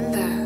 wonder.